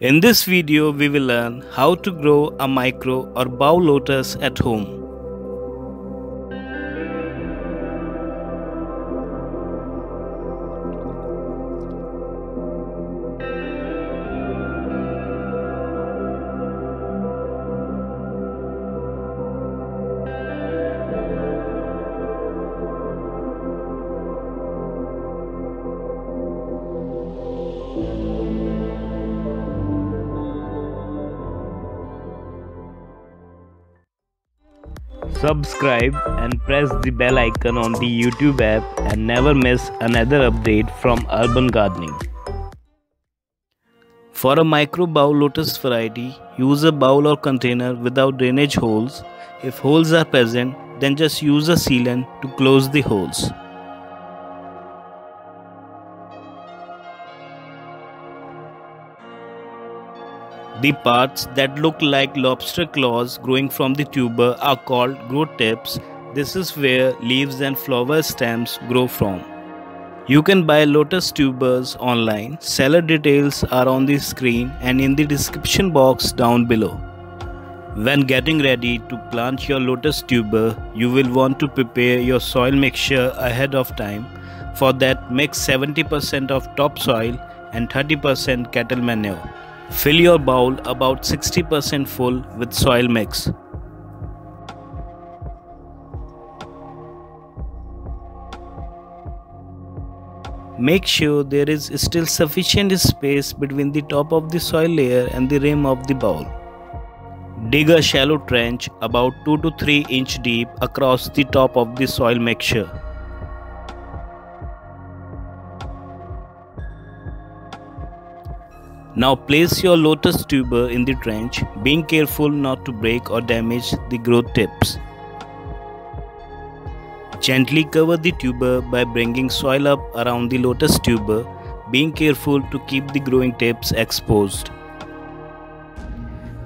In this video, we will learn how to grow a micro or bowl lotus at home. Subscribe and press the bell icon on the YouTube app and never miss another update from Urban Gardening. For a micro bowl lotus variety, use a bowl or container without drainage holes. If holes are present, then just use a sealant to close the holes. The parts that look like lobster claws growing from the tuber are called growth tips. This is where leaves and flower stems grow from. You can buy lotus tubers online. Seller details are on the screen and in the description box down below. When getting ready to plant your lotus tuber, you will want to prepare your soil mixture ahead of time. For that, mix 70% of topsoil and 30% cattle manure. Fill your bowl about 60% full with soil mix. Make sure there is still sufficient space between the top of the soil layer and the rim of the bowl. Dig a shallow trench about 2 to 3 inch deep across the top of the soil mixture. Now place your lotus tuber in the trench, being careful not to break or damage the growth tips. Gently cover the tuber by bringing soil up around the lotus tuber, being careful to keep the growing tips exposed.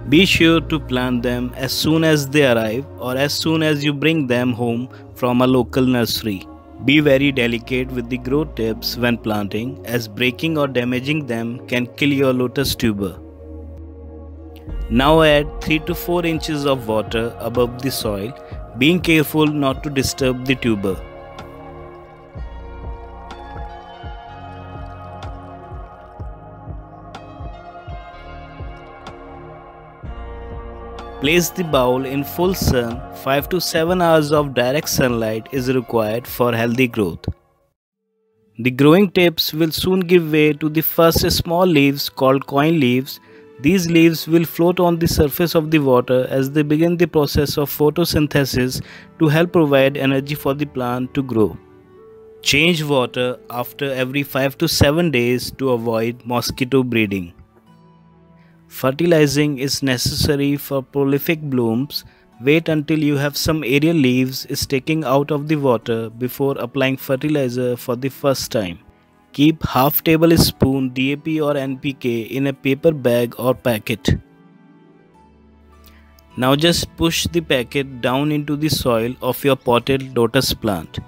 Be sure to plant them as soon as they arrive or as soon as you bring them home from a local nursery. Be very delicate with the growth tips when planting as breaking or damaging them can kill your lotus tuber. Now add 3 to 4 inches of water above the soil, being careful not to disturb the tuber. Place the bowl in full sun. 5 to 7 hours of direct sunlight is required for healthy growth. The growing tips will soon give way to the first small leaves called coin leaves. These leaves will float on the surface of the water as they begin the process of photosynthesis to help provide energy for the plant to grow. Change water after every 5 to 7 days to avoid mosquito breeding. Fertilizing is necessary for prolific blooms. Wait until you have some aerial leaves sticking out of the water before applying fertilizer for the first time. Keep half tablespoon DAP or NPK in a paper bag or packet. Now just push the packet down into the soil of your potted lotus plant.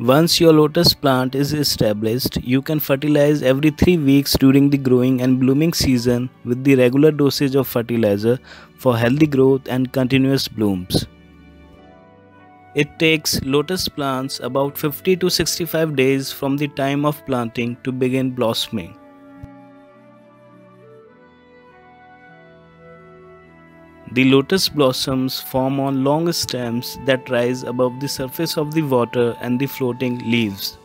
Once your lotus plant is established, you can fertilize every 3 weeks during the growing and blooming season with the regular dosage of fertilizer for healthy growth and continuous blooms. It takes lotus plants about 50 to 65 days from the time of planting to begin blossoming. The lotus blossoms form on long stems that rise above the surface of the water and the floating leaves.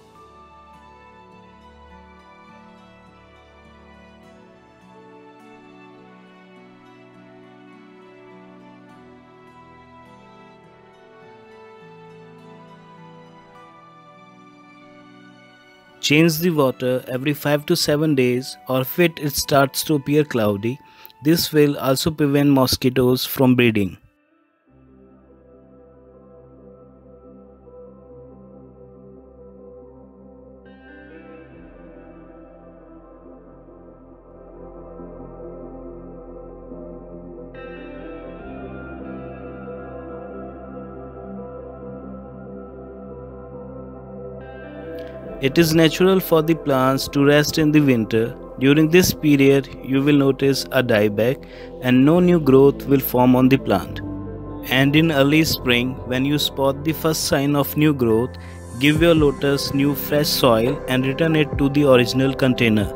Change the water every 5 to 7 days or if it starts to appear cloudy, this will also prevent mosquitoes from breeding. It is natural for the plants to rest in the winter During this period, you will notice a dieback and no new growth will form on the plant. And in early spring, when you spot the first sign of new growth, give your lotus new fresh soil and return it to the original container.